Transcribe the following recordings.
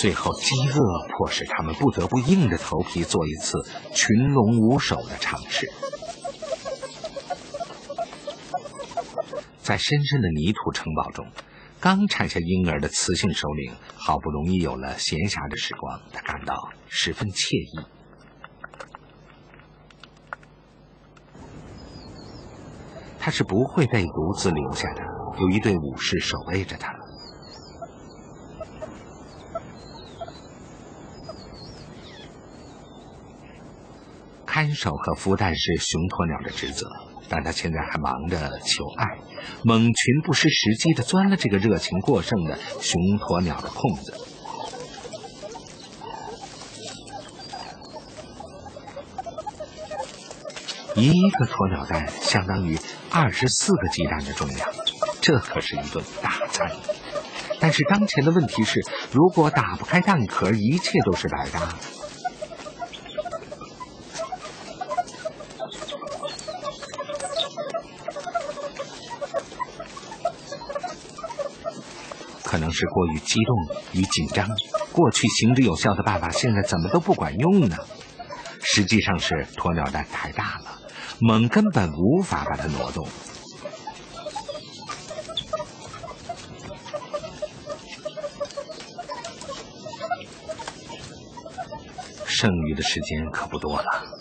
最后饥饿迫使他们不得不硬着头皮做一次群龙无首的尝试。在深深的泥土城堡中，刚产下婴儿的雌性首领好不容易有了闲暇的时光，他感到十分惬意。他是不会被独自留下的，有一队武士守卫着他。看守和孵蛋是雄鸵鸟的职责，但他现在还忙着求爱。猛禽不失时机地钻了这个热情过剩的雄鸵鸟的空子。一个鸵鸟蛋相当于二十四个鸡蛋的重量，这可是一顿大餐。但是当前的问题是，如果打不开蛋壳，一切都是白搭。可能是过于激动与紧张，过去行之有效的办法现在怎么都不管用呢？实际上是鸵鸟蛋太大了，猛根本无法把它挪动。剩余的时间可不多了。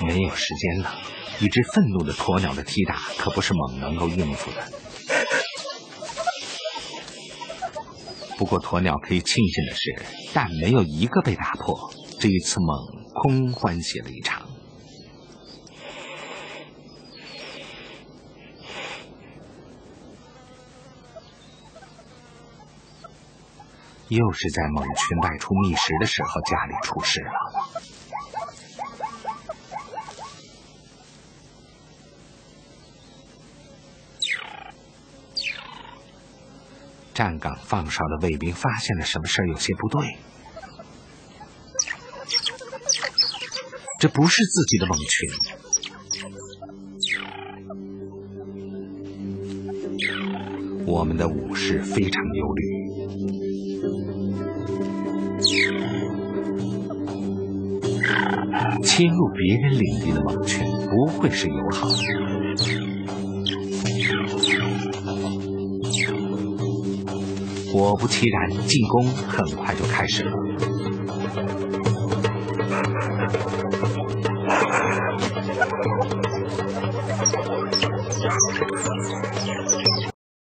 没有时间了，一只愤怒的鸵鸟的踢打可不是猛能够应付的。不过鸵鸟可以庆幸的是，蛋没有一个被打破。这一次猛空欢喜了一场。又是在猛群外出觅食的时候，家里出事了。站岗放哨的卫兵发现了什么事儿，有些不对。这不是自己的猛群。我们的武士非常忧虑。侵入别人领地的猛犬不会是友好的。果不其然，进攻很快就开始了。